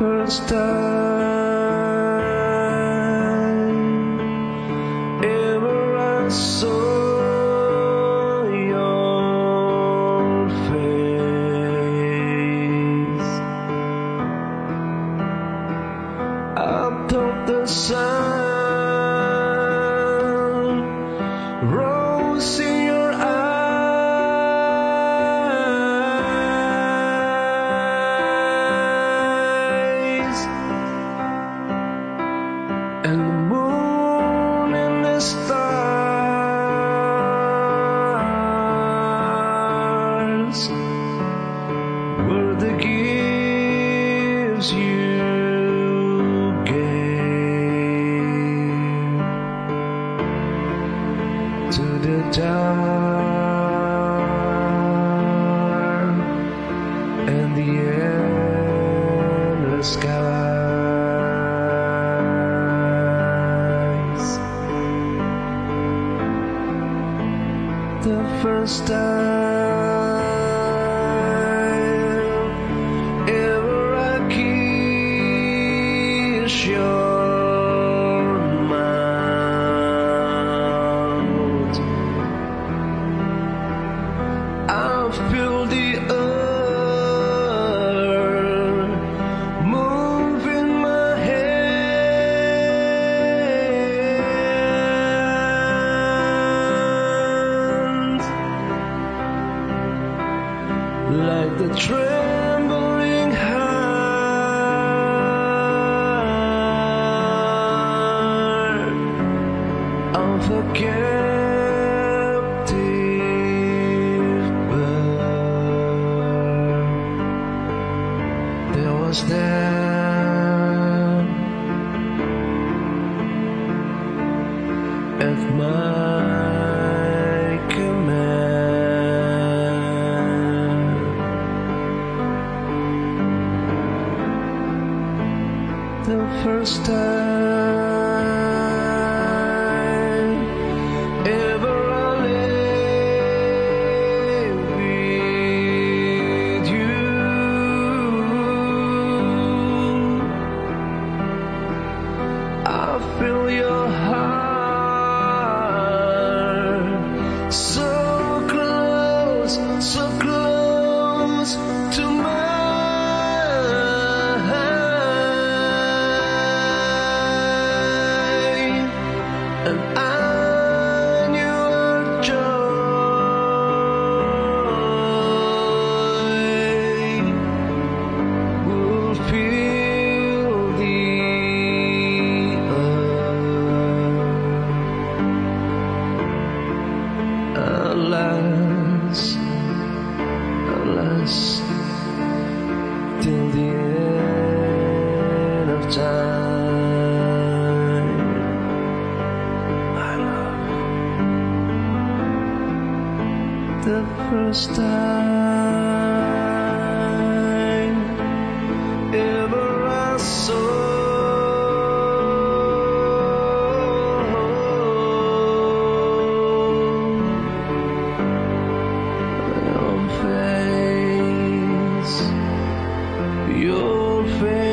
first time ever I saw your face. I thought the sun and first time the trembling heart of a captive bird. There was that The first time alas, till the end of time. I love the first time saw